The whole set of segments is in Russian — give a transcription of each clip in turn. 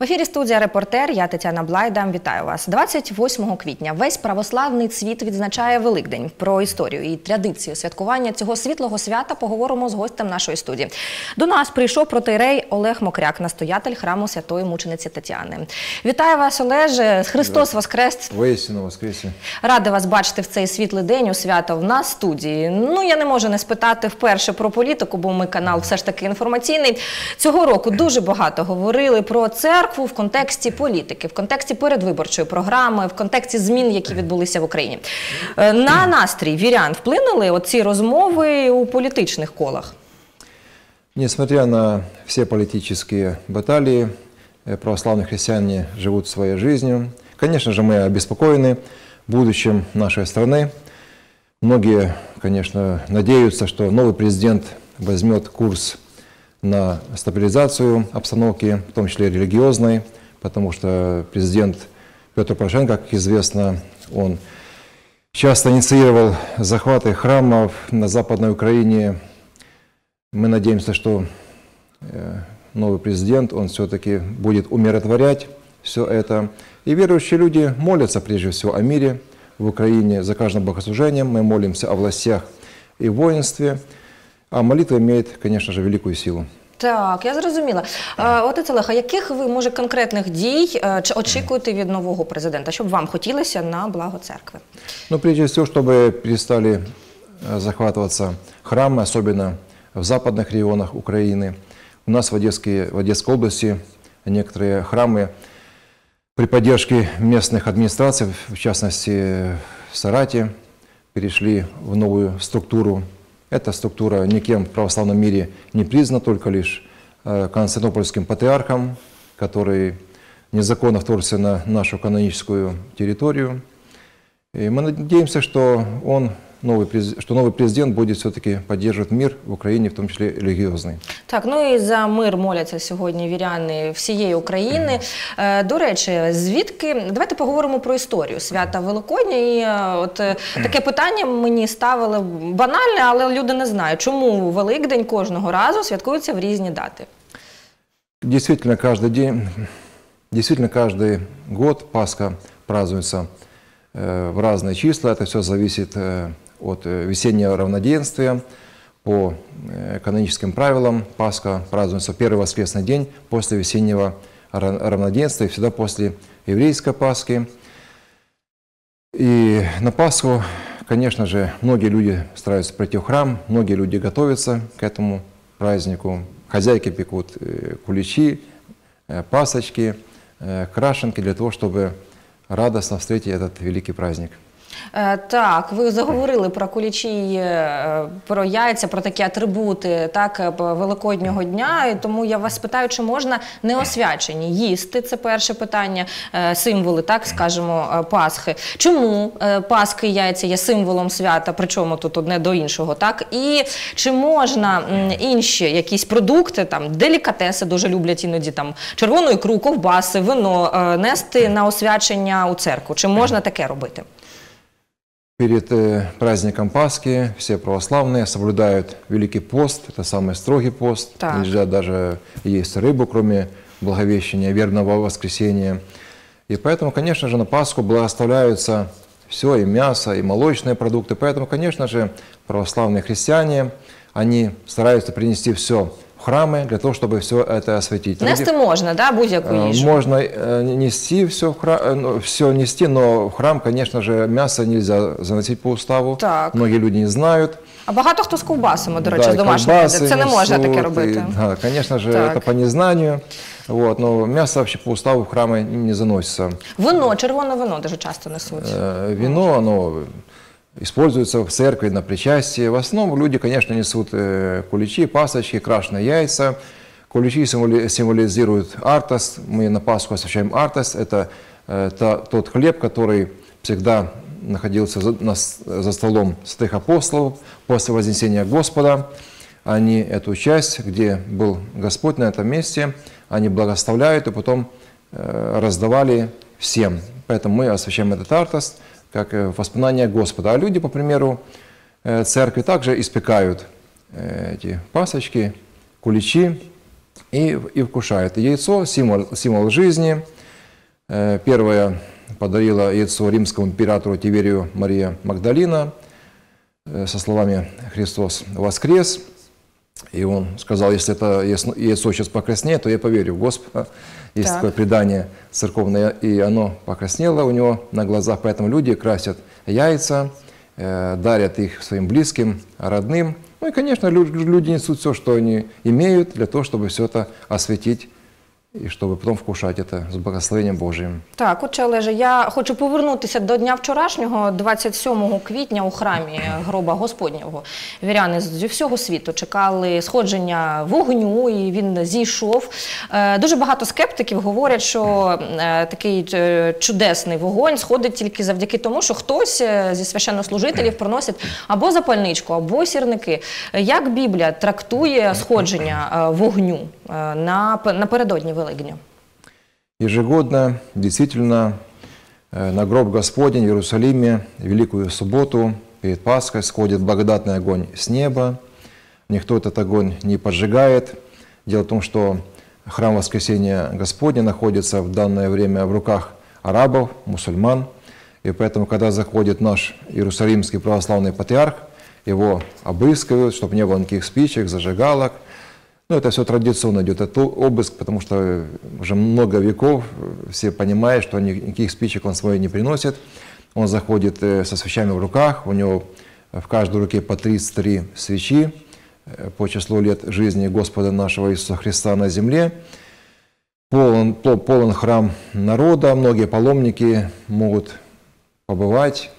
В ефірі студія Репортер. Я Тетяна Блайда. Вітаю вас. 28 квітня весь православний світ відзначає Великдень. Про історію і традицію святкування цього світлого свята поговоримо з гостем нашої студії. До нас прийшов протирей Олег Мокряк, настоятель храму святої мучениці Тетяни. Вітаю вас, Олеже. Христос Воскрес! Воістину воскресе. Рада вас бачити в цей світлий день у свято в нас студії. Ну я не можу не спитати вперше про політику, бо ми канал все ж таки інформаційний. Цього року дуже багато говорили про церкву в контексті політики, в контексті передвиборчої програми, в контексті змін, які відбулися в Україні. Е, На настрій вірян вплинули оці розмови у політичних колах. Несмотря на все политические баталии, э, православные христиане живут своей жизнью. Конечно же, мы обеспокоены будущим нашей страны. Многие, конечно, надеются, что новый президент возьмет курс на стабилизацию обстановки, в том числе религиозной, потому что президент Петр Порошенко, как известно, он часто инициировал захваты храмов на Западной Украине. Мы надеемся, что э, новый президент, он все-таки будет умиротворять все это. И верующие люди молятся прежде всего о мире в Украине, за каждым богослужением. Мы молимся о властях и воинстве. А молитва имеет, конечно же, великую силу. Так, я зрозуміла. Е, Отець Олег, а яких ви, може, конкретних дій е, чи очікуєте від нового президента? Що б вам хотілося на благо церкви? Ну, прежде всего, чтобы перестали э, захватываться храмы, особенно в западных регионах Украины. У нас в, Одесской, в Одесской области некоторые храмы при поддержке местных администраций, в частности в Сарате, перешли в новую структуру. Эта структура никем в православном мире не признана, только лишь э, Константинопольским патриархом, который незаконно вторгся на нашу каноническую территорию. И мы надеемся, что он, новый, през- что новый президент будет все-таки поддерживать мир в Украине, в том числе религиозный. Так, ну і за мир моляться сьогодні віряни всієї України. Е, До речі, звідки давайте поговоримо про історію свята Великодня. І е, от е, таке питання мені ставили банальне, але люди не знають, чому Великдень кожного разу святкується в різні дати. Действительно, каждый день, действительно, каждый год Пасха празднуется э, в разные числа. Это все зависит э, от э, весеннего равноденствия. По э, каноническим правилам Пасха празднуется первый воскресный день после весеннего ра- равноденствия, и всегда после еврейской Пасхи. И на Пасху, конечно же, многие люди стараются прийти в храм, многие люди готовятся к этому празднику. Хозяйки пекут э, куличи, пасочки, крашенки для того, чтобы радостно встретить этот великий праздник. Е, Так, ви заговорили про кулічі, е, про яйця, про такі атрибути так е, великоднього дня. І тому я вас питаю, чи можна неосвячені їсти? Це перше питання, символи, так скажемо, Пасхи. Чому Пасхи і яйця є символом свята? Причому тут одне до іншого, так і чи можна інші якісь продукти, там делікатеси дуже люблять іноді там червону ікру, ковбаси, вино нести на освячення у церкву? Чи можна таке робити? Перед э, праздником Пасхи все православные соблюдают Великий пост, это самый строгий пост. Так. Нельзя даже есть рыбу, кроме Благовещения, верного воскресения. И поэтому, конечно же, на Пасху благословляются все, и мясо, и молочные продукты. Поэтому, конечно же, православные христиане, они стараются принести все в храмы для того, чтобы все это осветить. Нести можна, да, будь-яку Э, їжу. Можно э, нести все, в храм, все нести, но в храм, конечно же, мясо нельзя заносить по уставу. Так. Многие люди не знают. А багато хто з ковбасами, до речі, Да, з и домашнього колбасы їде. Це не можна несут, таке и, робити. да, конечно же, Так. это по незнанию. Вот, но мясо вообще по уставу в храмы не заносится. Вино, червоне вино дуже часто несуть. Э, Вино, оно используется в церкви на причастие. В основном люди, конечно, несут э, куличи, пасочки, крашеные яйца. Куличи символи- символизируют артас. Мы на Пасху освящаем артас. Это э, тот хлеб, который всегда находился за столом святых апостолов после вознесения Господа. Они эту часть, где был Господь на этом месте, они благословляют и потом э, раздавали всем. Поэтому мы освящаем этот артас как э, воспоминание Господа. А люди, по примеру э, церкви, также испекают э, эти пасочки, куличи, и, и вкушают. Яйцо – символ, символ жизни. Первое подарила яйцо римскому императору Тиверию Мария Магдалина со словами «Христос воскрес». И он сказал, если это яйцо сейчас покраснеет, то я поверю в Господа. Есть так. такое предание церковное, и оно покраснело у него на глазах. Поэтому люди красят яйца, э, дарят их своим близким, родным. Ну и, конечно, люди несут все, что они имеют, для того, чтобы все это осветить і щоб потім вкушати це з благословенням Божим. Так, отче Олеже, я хочу повернутися до дня вчорашнього, 27 квітня у храмі гроба Господнього. Віряни зі всього світу чекали сходження вогню, і він зійшов. Е, дуже багато скептиків говорять, що е, такий е, чудесний вогонь сходить тільки завдяки тому, що хтось зі священнослужителів приносить або запальничку, або сірники. Як Біблія трактує сходження вогню напередодні Великдня? Ежегодно, действительно, э, на гроб Господень в Иерусалиме в Великую Субботу перед Пасхой сходит благодатный огонь с неба. Никто этот огонь не поджигает. Дело в том, что храм Воскресения Господня находится в данное время в руках арабов, мусульман. И поэтому, когда заходит наш Иерусалимский православный патриарх, его обыскивают, чтобы не было никаких спичек, зажигалок – ну, это все традиционно идет, это обыск, потому что уже много веков все понимают, что никаких спичек он свой не приносит. Он заходит э, со свечами в руках, у него в каждой руке по 33 свечи э, по числу лет жизни Господа нашего Иисуса Христа на земле. Полон, полон храм народа, многие паломники могут побывать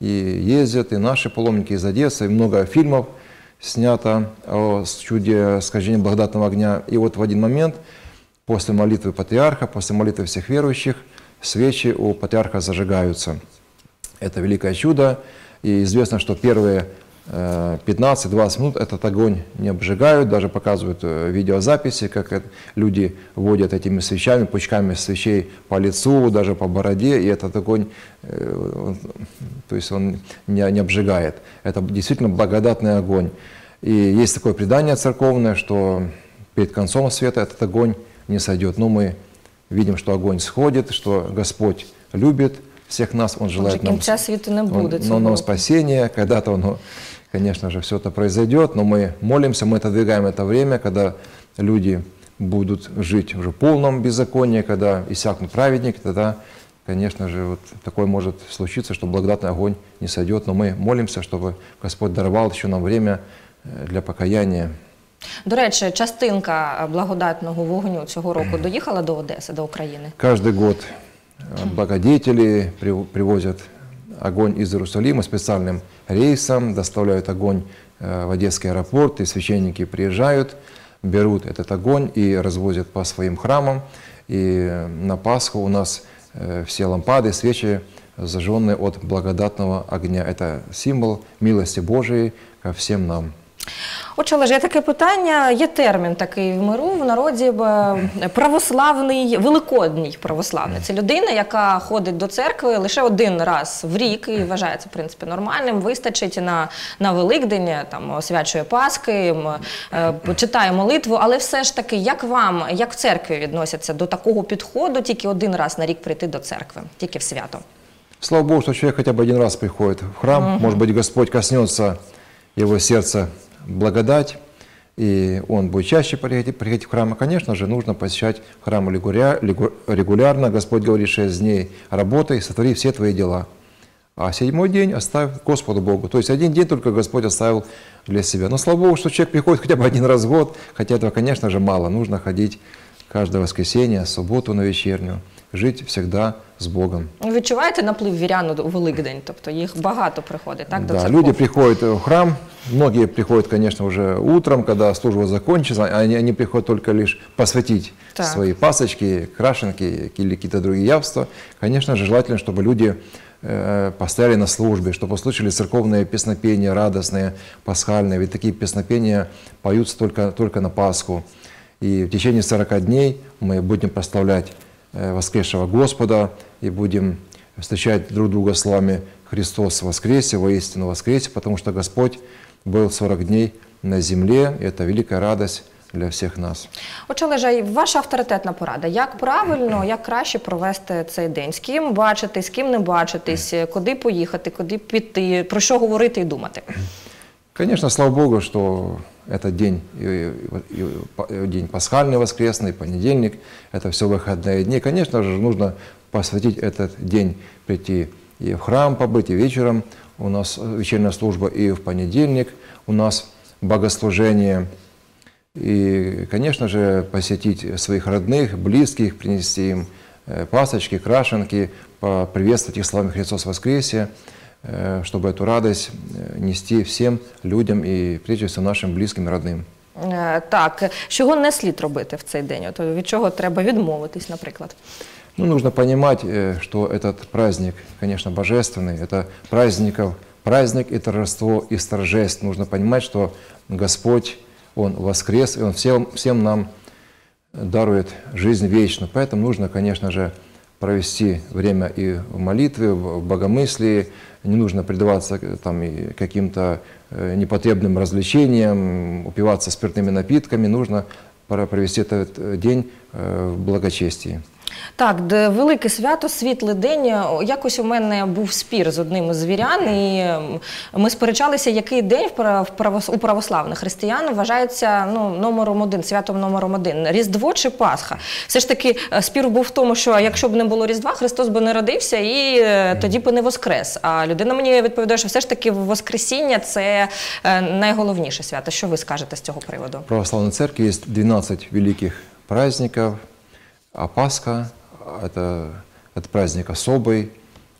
и ездят, и наши паломники из Одессы, и много фильмов – снято о чуде скольжения благодатного огня. И вот в один момент, после молитвы патриарха, после молитвы всех верующих, свечи у патриарха зажигаются. Это великое чудо. И известно, что первые 15-20 минут этот огонь не обжигают, даже показывают э, видеозаписи, как люди водят этими свечами, пучками свечей по лицу, даже по бороде, и этот огонь, э, то есть он не, не обжигает. Это действительно благодатный огонь. И есть такое предание церковное, что перед концом света этот огонь не сойдет. Но мы видим, что огонь сходит, что Господь любит всех нас, Он желает нам, он, он, нам спасения, когда-то Он конечно же, все это произойдет, но мы молимся, мы отодвигаем это время, когда люди будут жить уже в полном беззаконии, когда иссякнут праведники, тогда, конечно же, вот такое может случиться, что благодатный огонь не сойдет, но мы молимся, чтобы Господь даровал еще нам время э, для покаяния. До речі, частинка благодатного вогню цього року доїхала до Одеси, до України? Каждый год э, благодетели привозят огонь из Иерусалима специальным рейсом, доставляют огонь э, в Одесский аэропорт, и священники приезжают, берут этот огонь и развозят по своим храмам. И на Пасху у нас э, все лампады, свечи зажженные от благодатного огня. Это символ милости Божией ко всем нам. Отже, але ж є таке питання, є термін такий в миру в народі православний, великодній православний. Це людина, яка ходить до церкви лише один раз в рік і вважається в принципі нормальним. Вистачить на на Великдень, там освячує Пасхи, е, читає молитву. Але все ж таки, як вам, як в церкві відносяться до такого підходу, тільки один раз на рік прийти до церкви, тільки в свято? Слава Богу, что человек хотя бы один раз приходит в храм. Угу. Может быть, Господь коснется его сердца благодать, и он будет чаще приходить, приходить в храм. Конечно же, нужно посещать храм регулярно. Господь говорит, шесть дней работай, сотвори все твои дела. А седьмой день оставь Господу Богу. То есть один день только Господь оставил для себя. Но слава Богу, что человек приходит хотя бы один раз в год, хотя этого, конечно же, мало. Нужно ходить каждое воскресенье, субботу на вечернюю жити завжди з Богом. Ви відчуваєте наплив вірян у Великдень? Тобто їх багато приходить, так? Да, люди приходят в храм, многие приходят, конечно, уже утром, когда служба закончится, они, они приходят только лишь посвятить так. свои пасочки, крашенки или какие-то другие явства. Конечно же, желательно, чтобы люди э, постояли на службе, чтобы услышали церковные песнопения радостные, пасхальные. Ведь такие песнопения поются только, только на Пасху. И в течение 40 дней мы будем прославлять Э, воскресшего Господа и будем встречать друг друга словами «Христос воскресе, воистину воскресе», потому что Господь был 40 дней на земле, и это великая радость для всех нас. Отже, Олеже, ваша авторитетна порада. Як правильно, як краще провести цей день? З ким бачитись, з ким не бачитись, куди поїхати, куди піти, про що говорити і думати? Конечно, слава Богу, что этот день, и- и- день пасхальный, воскресный, понедельник, это все выходные дни. Конечно же, нужно посвятить этот день, прийти и в храм побыть, и вечером у нас вечерняя служба, и в понедельник у нас богослужение. И, конечно же, посетить своих родных, близких, принести им э, пасочки, крашенки, поприветствовать их словами «Христос воскресе», чтобы эту радость э, нести всем людям и, прежде всего, нашим близким и родным. Е, Так, чого не слід робити в цей день? От від чого треба відмовитись, наприклад? Ну, нужно понимать, э, что этот праздник, конечно, божественный, это праздников, праздник и торжество из торжеств. Нужно понимать, что Господь, Он воскрес, и Он всем, всем нам дарует жизнь вечную. Поэтому нужно, конечно же, провести время и в молитве, в богомыслии. Не нужно предаваться э, там, каким-то э, непотребным развлечениям, упиваться спиртными напитками. Нужно провести этот э, день в благочестии. Так, велике свято, світлий день. Якось у мене був спір з одним із вірян, і ем, ми сперечалися, який день в прав- правос- у православних християн вважається ну, номером один, святом номером один Різдво чи Пасха. Все ж таки, е, спір був в тому, що якщо б не було Різдва, Христос би не родився і е, тоді би не воскрес. А людина мені відповідає, що все ж таки Воскресіння це е, найголовніше свято. Що ви скажете з цього приводу? В православной церкви есть 12 великих праздников, а Пасха – это, это праздник особый,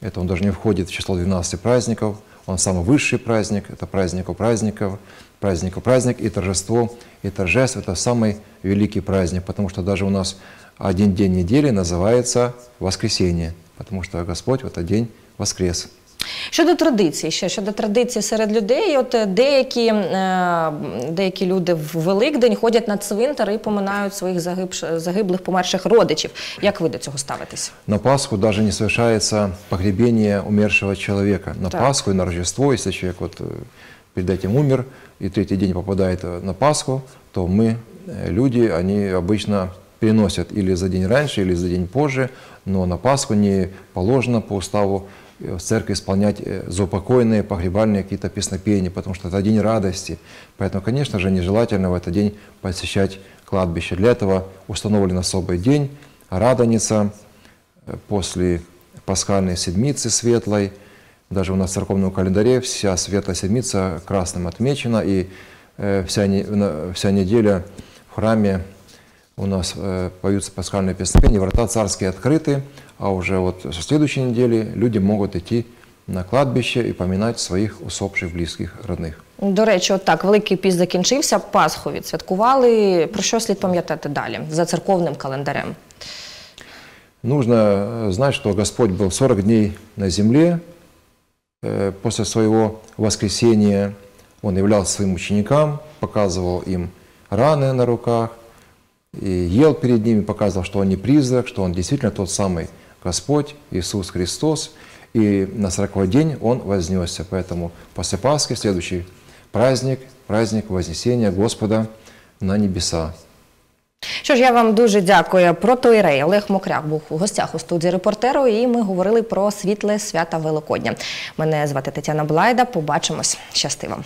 это он даже не входит в число 12 праздников, он самый высший праздник, это праздник у праздников, праздник у праздник, и торжество, и торжеств – это самый великий праздник, потому что даже у нас один день недели называется воскресенье, потому что Господь в этот день воскрес. Щодо традицій, ще щодо традицій серед людей, от е, деякі, е, деякі люди в Великдень ходять на цвинтар і поминають своїх загибш- загиблих померших родичів. Як ви до цього ставитесь? На Пасху даже не совершается погребение умершего человека. На Так. Пасху и на Рождество, если человек вот э, перед этим умер и третий день попадает э, на Пасху, то мы, э, люди, они обычно переносят или за день раньше, или за день позже, но на Пасху не положено по уставу э, В церкви исполнять э, заупокойные погребальные какие-то песнопения, потому что это день радости. Поэтому, конечно же, нежелательно в этот день посещать кладбище. Для этого установлен особый день, Радоница, э, после пасхальной седмицы светлой. Даже у нас в церковном календаре вся светлая седмица красным отмечена, и э, вся, вся неделя в храме у нас поются пасхальные песнопения, врата царские открыты, а уже вот со следующей недели люди могут идти на кладбище и поминать своих усопших близких родных. До речі, от так, Великий піст закінчився, Пасху відсвяткували. Про що слід пам'ятати далі за церковним календарем? Нужно э, знать, что Господь был 40 дней на земле. Э, После своего воскресения Он являлся своим ученикам, показывал им раны на руках, и ел перед ними, показывал, что Он не призрак, что Он действительно тот самый Господь, Иисус Христос. И на 40 день Он вознесся. Поэтому после Пасхи следующий праздник, праздник Вознесения Господа на небеса. Що ж, я вам дуже дякую. Про Протоірей Олег Мокряк був у гостях у студії репортеру, і ми говорили про світле свята Великодня. Мене звати Тетяна Блайда. Побачимось. Щасти вам.